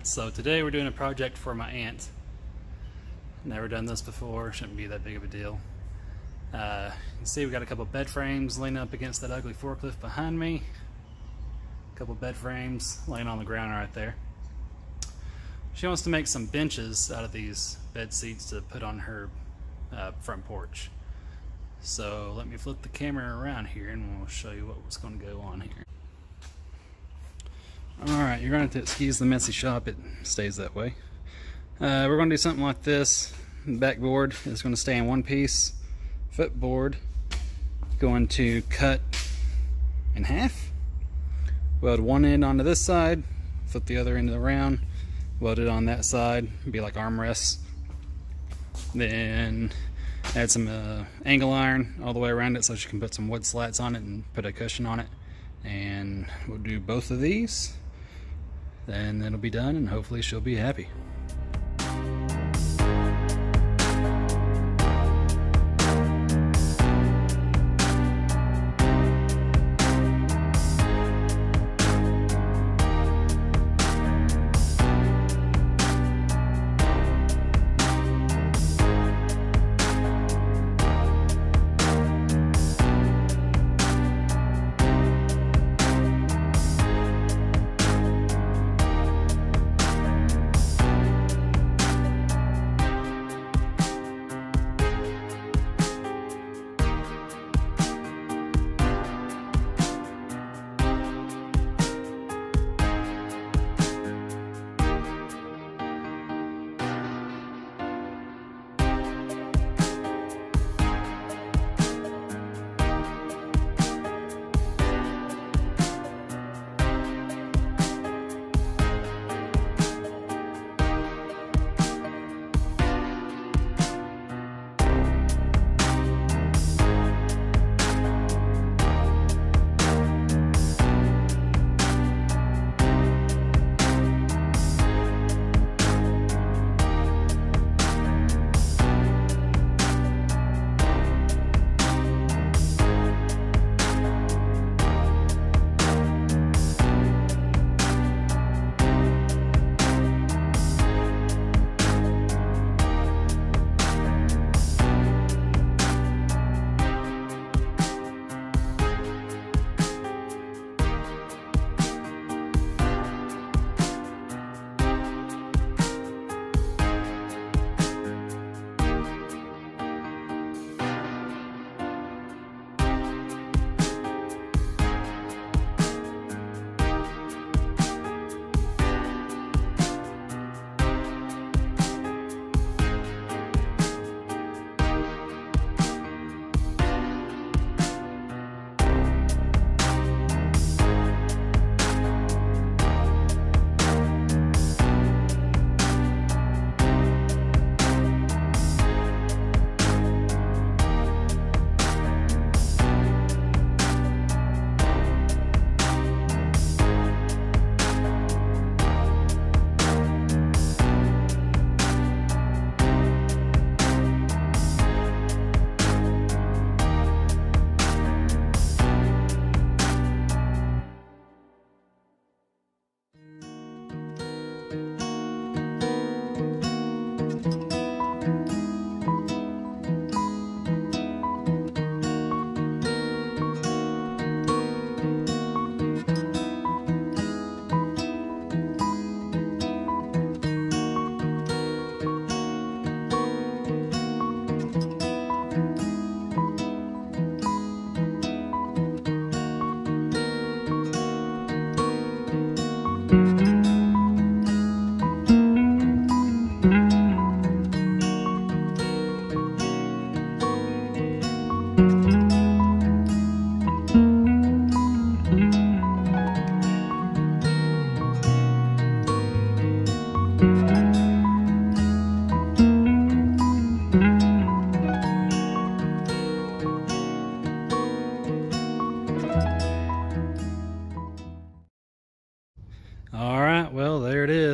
Alright, so today we're doing a project for my aunt. Never done this before, shouldn't be that big of a deal. Uh, you can see we got a couple bed frames laying up against that ugly forklift behind me. A couple bed frames laying on the ground right there. She wants to make some benches out of these bed seats to put on her uh, front porch. So let me flip the camera around here and we'll show you what's going to go on here. Alright, you're going to to excuse the messy shop, it stays that way. Uh, we're going to do something like this. backboard is going to stay in one piece. Footboard going to cut in half. Weld one end onto this side, flip the other end around, weld it on that side, be like armrests. Then add some uh, angle iron all the way around it so she can put some wood slats on it and put a cushion on it. And we'll do both of these then it'll be done and hopefully she'll be happy.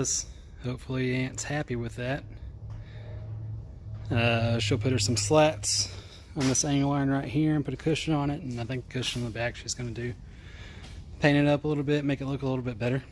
Is. Hopefully Aunt's happy with that. Uh, she'll put her some slats on this angle iron right here and put a cushion on it. And I think the cushion on the back she's going to do. Paint it up a little bit, make it look a little bit better.